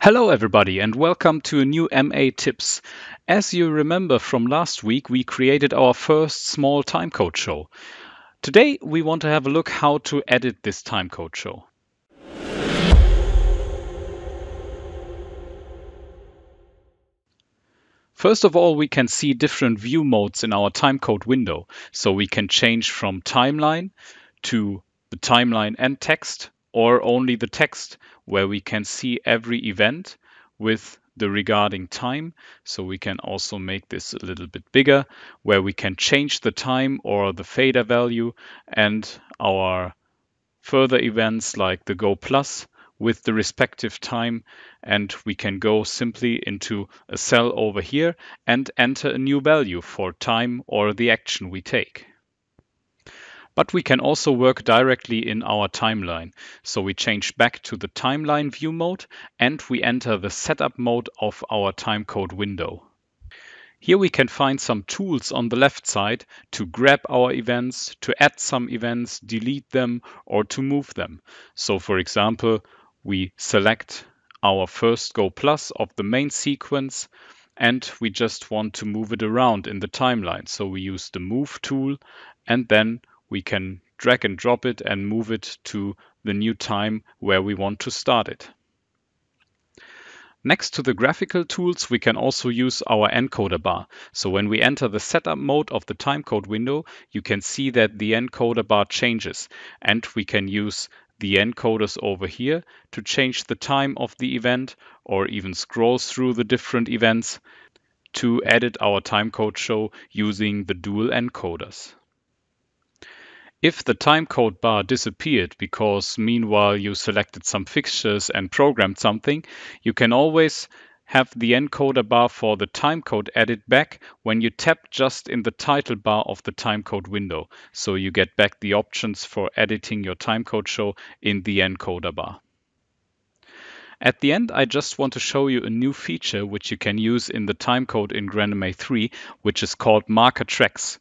Hello everybody and welcome to a new MA Tips. As you remember from last week, we created our first small timecode show. Today we want to have a look how to edit this timecode show. First of all, we can see different view modes in our timecode window. So we can change from timeline to the timeline and text or only the text where we can see every event with the regarding time. So we can also make this a little bit bigger where we can change the time or the fader value and our further events like the go plus with the respective time and we can go simply into a cell over here and enter a new value for time or the action we take. But we can also work directly in our timeline. So we change back to the timeline view mode and we enter the setup mode of our timecode window. Here we can find some tools on the left side to grab our events, to add some events, delete them, or to move them. So for example, we select our first Go Plus of the main sequence and we just want to move it around in the timeline. So we use the move tool and then we can drag and drop it and move it to the new time where we want to start it. Next to the graphical tools, we can also use our encoder bar. So when we enter the setup mode of the timecode window, you can see that the encoder bar changes and we can use the encoders over here to change the time of the event or even scroll through the different events to edit our timecode show using the dual encoders. If the timecode bar disappeared because meanwhile you selected some fixtures and programmed something, you can always have the encoder bar for the timecode added back when you tap just in the title bar of the timecode window. So you get back the options for editing your timecode show in the encoder bar. At the end, I just want to show you a new feature which you can use in the timecode in GrandMA 3, which is called marker tracks.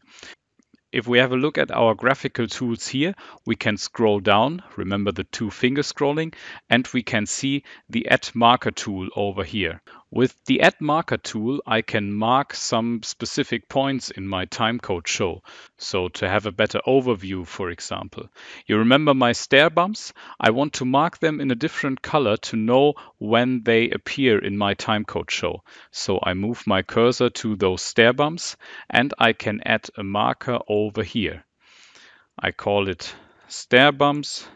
If we have a look at our graphical tools here, we can scroll down, remember the two finger scrolling, and we can see the add marker tool over here. With the Add Marker tool, I can mark some specific points in my timecode show. So to have a better overview, for example. You remember my stair bumps? I want to mark them in a different color to know when they appear in my timecode show. So I move my cursor to those stair bumps and I can add a marker over here. I call it stair bumps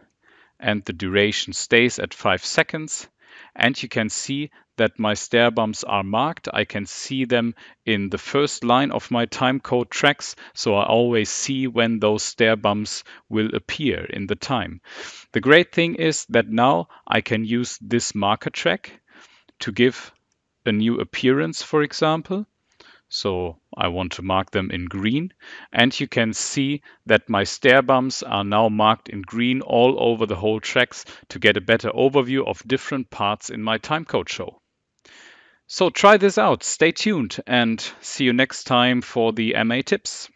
and the duration stays at 5 seconds and you can see that my stair bumps are marked. I can see them in the first line of my timecode tracks, so I always see when those stair bumps will appear in the time. The great thing is that now I can use this marker track to give a new appearance, for example. So I want to mark them in green. And you can see that my stair bumps are now marked in green all over the whole tracks to get a better overview of different parts in my timecode show. So try this out, stay tuned and see you next time for the MA tips.